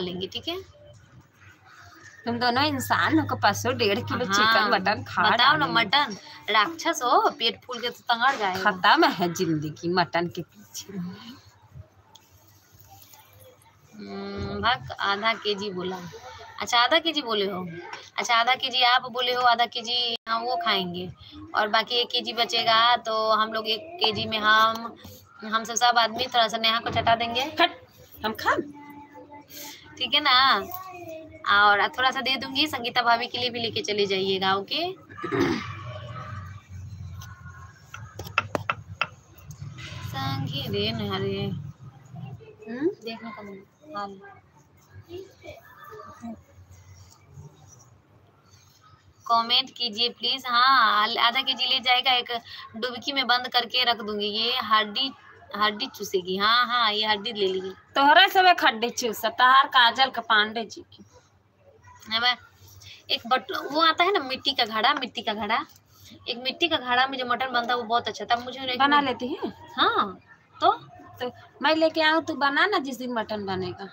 लेंगे ठीक है? तुम दोनों इंसान हो पसो डेढ़ किलो हाँ, चिकन मटन खा बताओ ना मटन राक्षस हो पेट फूल के तो तंगड़ जाएगा खत्म है ज़िंदगी मटन के पीछे। हम्म, भाग आधा केजी बोला। अच्छा आधा केजी बोले हो? अच्छा आधा केजी आप बोले हो आधा केजी हम वो खाएँगे। और बाकी एक केजी बचेगा तो हम लोग एक केजी में हम हम सब सब आदमी थोड़ा सा नेहा को चटा देंगे। खट हम खा ठीक है ना? और थोड़ा सा दे दूँगी संगीता भाभी के लिए भी लेके चले जाइएगा ओके? हम्म? देखने का मन हाल कमेंट कीजिए प्लीज़ हाँ आधा के जी ले जाएगा एक डुबकी में बंद करके रख दूँगी। ये हड्डी हड्डी चूसेगी। हाँ हाँ ये हड्डी ले लेगी तोहरा सब खड्डे चूस तार काजल का पांडे जी की। एक बट वो आता है ना मिट्टी का घड़ा मिट्टी का घड़ा। एक मिट्टी का घड़ा में जो मटन बनता है वो बहुत अच्छा था। मुझे एक- बना लेती है? हाँ तो? तो मैं लेके आऊँ तू बना ना जिस दिन मटन बनेगा।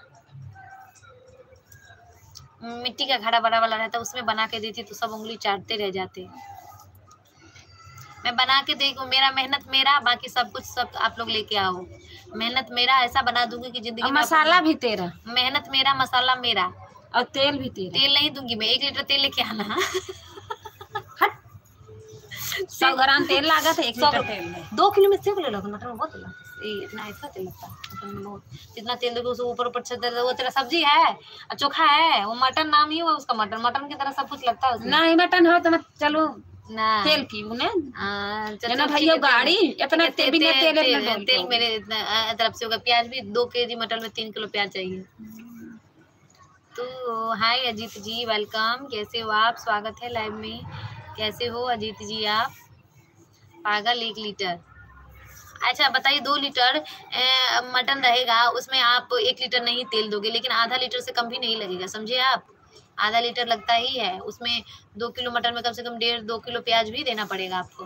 मिट्टी का घड़ा बड़ा वाला रहता उसमें बना के देती तो सब उंगली चाटते रह जाते मैं बना के देखू मेरा मेहनत मेरा बाकी सब कुछ सब आप लोग लेके आओ। मेहनत मेरा ऐसा बना दूँगी कि ज़िंदगी में मसाला भी तेरा। मेहनत मेरा मसाला मेरा। और तेल भी तेरा। तेल नहीं दूँगी मैं एक लीटर तेल लेके आना। सौ ग्राम तेल लागा था एक सौ लीटर तेल है। दो किलो में सेव ले लो मटर बहुत इतना तेल लगता जितना तेल दोगे उसको ऊपर ऊपर छत वो तेरा सब्ज़ी है चोखा है वो मटन नाम ही हुआ उसका मटन। मटन की तरह सब कुछ लगता है नहीं मटन हो तो मैं चलो। ना। तेल पीऊ ने? हाँ, चल- जना चल, भैया ठीक है, गाड़ी? इतना तेल बिना तेल- तेल तेल- तेल। मेरे इतना, तरफ़ से होगा। प्याज भी दो के जी मटन में तीन किलो प्याज चाहिए। तो हाय अजीत जी वेलकम। कैसे हो आप? स्वागत है लाइव में। कैसे हो अजीत जी आप? पागल एक लीटर। अच्छा बताइए दो लीटर मटन रहेगा उसमें आप एक लीटर नहीं तेल दोगे लेकिन आधा लीटर से कम भी नहीं लगेगा समझे आप? आधा लीटर लगता ही है। उसमें दो किलो मटन में कम से कम डेढ़, दो किलो प्याज भी देना पड़ेगा आपको।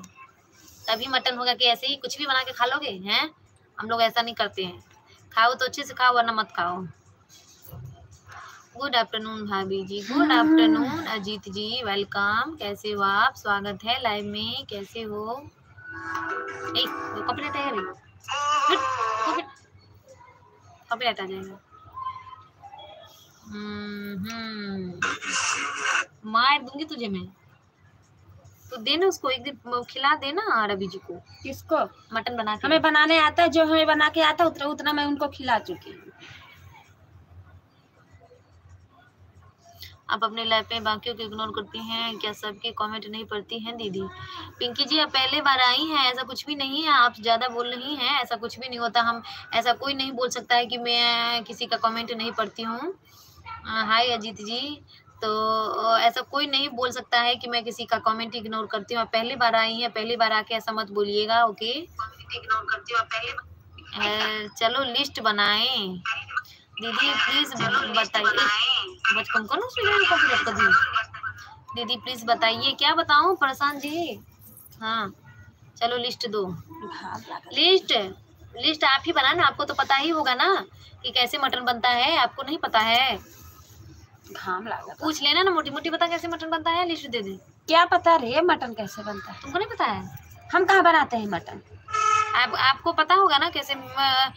तभी मटन होगा कि ऐसे ही कुछ भी बना के खा लोगे, हैं? हम लोग ऐसा नहीं करते हैं। खाओ तो अच्छे से खाओ, वरना मत खाओ। गुड आफ्टरनून भाभी जी। Good afternoon Ajit ji. Welcome कैसे हो आप? स्वागत है लाइव में। कैसे हो? ए कपड़े हटा यार कपड़े हटा जाएगा। मार दूँगी तुझे मैं। तो देना उसको एक दिन खिला देना रवि जी को। किसको? मटन बना के। हमें बनाने आता है जो हमें बना के आता है उतना उतना मैं उनको खिला चुकी हूँ। आप अपने लाइफ में बाकियों को इग्नोर करती हैं क्या सबके कमेंट नहीं पढ़ती हैं दीदी? पिंकी जी आप पहले बार आई हैं ऐसा कुछ भी नहीं है आप ज़्यादा बोल रही हैं ऐसा कुछ भी नहीं होता। हम ऐसा कोई नहीं बोल सकता है कि मैं किसी का कमेंट नहीं पढ़ती हूँ। हाय अजीत जी। तो ऐसा कोई नहीं बोल सकता है कि मैं किसी का कमेंट इग्नोर करती हूँ। आप पहली बार आई हैं पहली बार आके ऐसा मत बोलिएगा ओके इग्नोर करती हूँ चलो लिस्ट बनाएँ। दीदी प्लीज़ बताइए। बचपन को ना दीदी प्लीज़ बताइए क्या बताऊँ? प्रशांत जी? हाँ। चलो लिस्ट दो। लिस्ट लिस्ट आप ही बनाना आपको तो पता ही होगा ना कि कैसे मटन बनता है आपको नहीं पता है। घाम लगा पूछ लेना ना मोटी मोटी बता कैसे मटन बनता है लिस्ट दे दे। क्या पता रे मटन कैसे बनता है? तुमको नहीं पता है? हम कहाँ बनाते हैं मटन? आप आपको पता होगा ना कैसे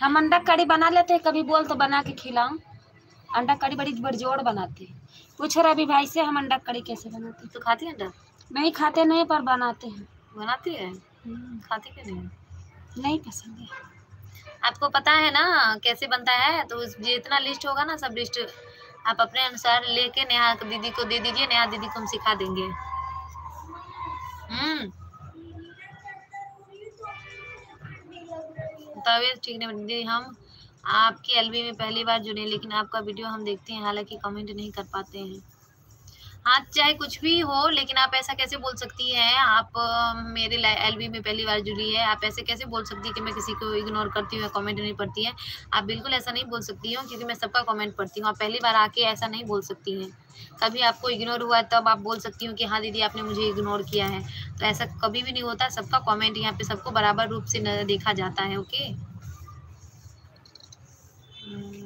हम अंडा कड़ी बना लेते हैं कभी बोल तो बना के खिलाऊं। अंडा कड़ी बड़ी बड़जोड़ बनाते हैं। पूछो रवि भाई से हम अंडा कड़ी कैसे बनाते हैं? तो खाती है अंडा? नहीं खाते नहीं पर बनाते हैं। बनाती है? हम्म, खाती क्यों नहीं? नहीं पसंद है। आपको पता है ना कैसे बनता है तो जितना लिस्ट होगा ना सब लिस्ट आप अपने अनुसार लेके नेहा दीदी को दे दीजिए, नेहा दीदी को हम सिखा देंगे। हम्म। तबीयत ठीक नहीं दीदी, हम आपकी एलबी में पहली बार जुड़े लेकिन आपका वीडियो हम देखते हैं, हालाँकि कमेंट नहीं कर पाते हैं। हाँ चाहे कुछ भी हो लेकिन आप ऐसा कैसे बोल सकती हैं? आप मेरे एलबी में पहली बार जुड़ी है। आप ऐसे कैसे बोल सकती है कि मैं किसी को इग्नोर करती हूँ या कमेंट नहीं पढ़ती है? आप बिल्कुल ऐसा नहीं बोल सकती हूँ क्योंकि मैं सबका कमेंट पढ़ती हूँ। आप पहली बार आके ऐसा नहीं बोल सकती हैं। कभी आपको इग्नोर हुआ तब आप बोल सकती हूँ कि हाँ दीदी आपने मुझे इग्नोर किया है। तो ऐसा कभी भी नहीं होता। सबका कमेंट यहाँ पे सबको बराबर रूप से देखा जाता है ओके हम्म,